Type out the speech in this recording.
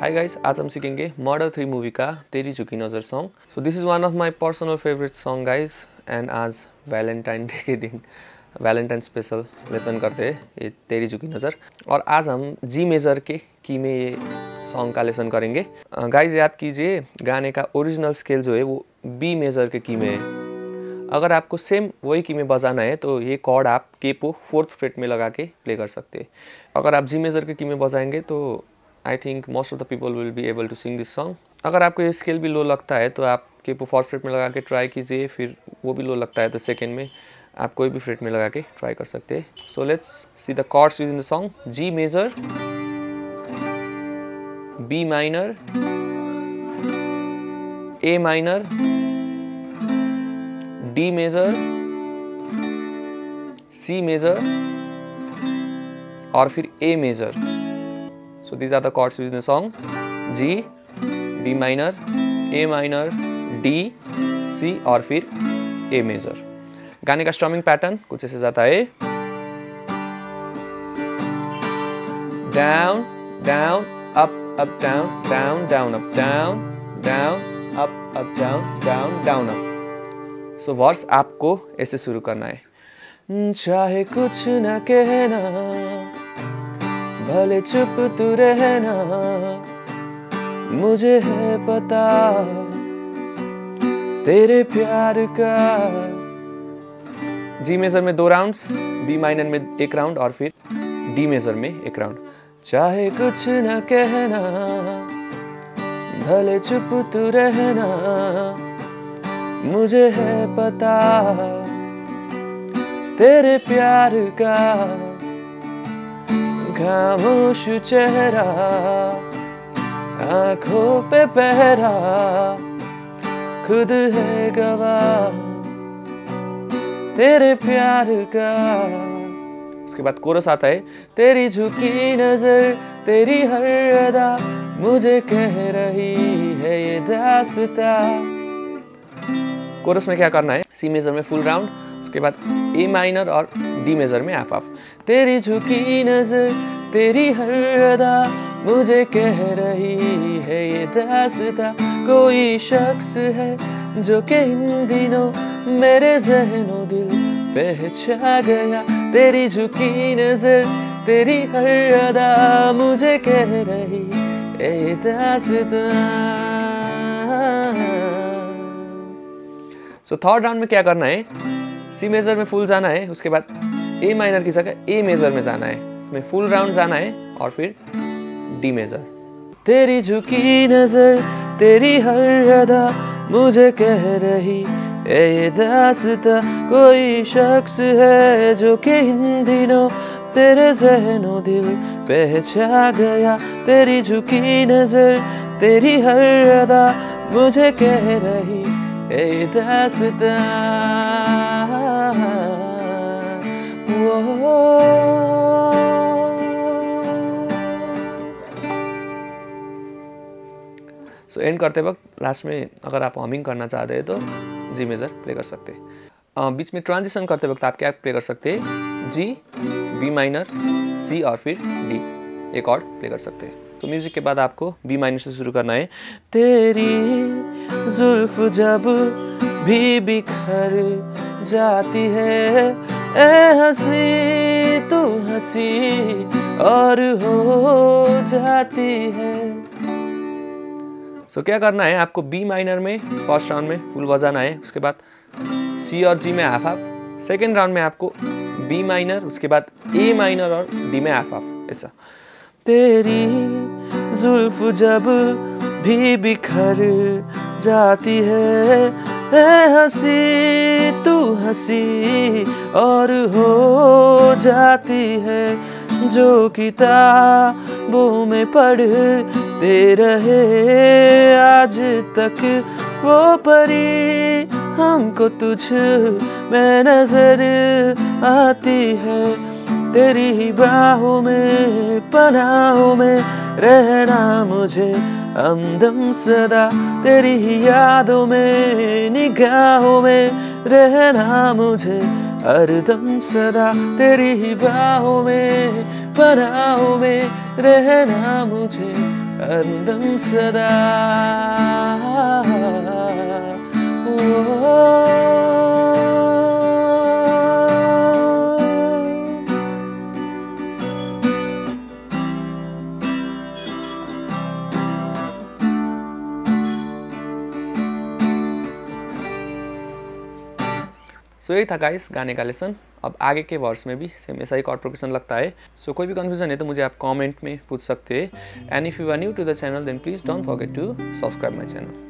Hi guys आज हम सीखेंगे मर्डर थ्री मूवी का तेरी झुकी नज़र song so this is one of my personal favourite song guys and आज वैलेंटाइन डे के दिन वैलेंटाइन स्पेशल लेसन करते हैं ये तेरी झुकी नज़र. और आज हम जी मेजर के की में ये सॉन्ग का लेसन करेंगे. गाइस याद कीजिए, गाने का ओरिजिनल स्केल जो है वो बी मेजर के की में है. अगर आपको सेम वही की में बजाना है तो ये कॉर्ड आप केपो फोर्थ फ्रेट में लगा के प्ले कर सकते हैं. अगर आप जी मेजर के की में बजाएँगे तो I think most of the people will be able to sing this song अगर आपको ये स्केल भी लो लगता है तो आप फोर्थ फ्रेट में लगा के ट्राई कीजिए, फिर वो भी लो लगता है तो सेकेंड में। आप कोई भी फ्रेट में लगा के ट्राई कर सकते हैं। So let's see the chords use in the song G major B minor A minor D major C major और फिर A major. So these are the chords used in the song. G, B minor, A minor, D, C और फिर A major. गाने का strumming pattern कुछ ऐसे जाता है. Down down up up down down down up down down up up down down down up so verse आपको ऐसे शुरू करना है. चाहे कुछ न कहना भले चुप तू रहना, मुझे है पता। तेरे प्यार का। जी मेजर में दो राउंड्स बी माइनर में एक राउंड और फिर डी मेजर में एक राउंड चाहे कुछ न कहना, भले चुप तू रहना, मुझे है पता। तेरे प्यार का। खामोश चेहरा, आँखों पे पहरा, खुद है गवाह तेरे प्यार का। उसके बाद कोरस आता है, तेरी झुकी नज़र, तेरी हर अदा मुझे कह रही है ये दासता। कोरस में क्या करना है? सी मेजर में फुल राउंड उसके बाद ए माइनर और डी मेजर में हाफ़ हाफ़ तेरी झुकी नज़र तेरी हर अदा मुझे कह रही है, ये दासता कोई शख्स है जो कि इन दिनों मेरे जहनो दिल पहचा गया। तेरी झुकी नज़र, तेरी हर अदा मुझे कह रही है दासता। सो थर्ड राउंड में क्या करना है? सी मेजर में फुल जाना है, उसके बाद ए माइनर की जगह ए मेजर में जाना है। इसमें फुल राउंड जाना है और फिर डी मेजर तेरी झुकी नज़र तेरी हर अदा मुझे कह रही ये दासता कोई शख्स है जो कि इन दिनों तेरे जहनो दिल पहचा गया। तेरी झुकी नज़र तेरी हर अदा मुझे कह रही Hey, दासता सो so, एंड करते वक्त लास्ट में अगर आप हमिंग करना चाहते हैं तो जी मेजर प्ले कर सकते हैं। बीच में ट्रांजिशन करते वक्त आप क्या प्ले कर सकते हैं? जी बी माइनर सी और फिर डी एक और प्ले कर सकते हैं। तो म्यूज़िक के बाद आपको बी माइनर से शुरू करना है। तेरी जुल्फ जब भी बिखर जाती है ए हँसी तू हँसी और हो जाती है। सो so, क्या करना है? आपको बी माइनर में फ़र्स्ट राउंड में फुल बजाना है। उसके बाद सी और जी में हाफ़ हाफ़ सेकेंड राउंड में आपको बी माइनर उसके बाद ए माइनर और डी में हाफ़ हाफ़ ऐसा। तेरी जुल्फ जब भी बिखर जाती है हँसी तू हँसी और हो जाती है। जो किताबों में पढ़ते रहे आज तक वो परी हमको तुझ में नज़र आती है। तेरी ही बाहों में, पनाहों में रहना मुझे हमदम सदा। तेरी ही यादों में, निगाहों में रहना मुझे हरदम सदा। तेरी ही बाहों में, पनाहों में रहना मुझे हरदम सदा ओ, सो यही था गाइस गाने का लेसन अब आगे के वर्ष में भी सेम ऐसा ही कॉर्ड प्रोग्रेशन लगता है। सो so, कोई भी कन्फ्यूज़न है तो मुझे आप कमेंट में पूछ सकते हैं। And if you are new to the channel then please don't forget to subscribe my channel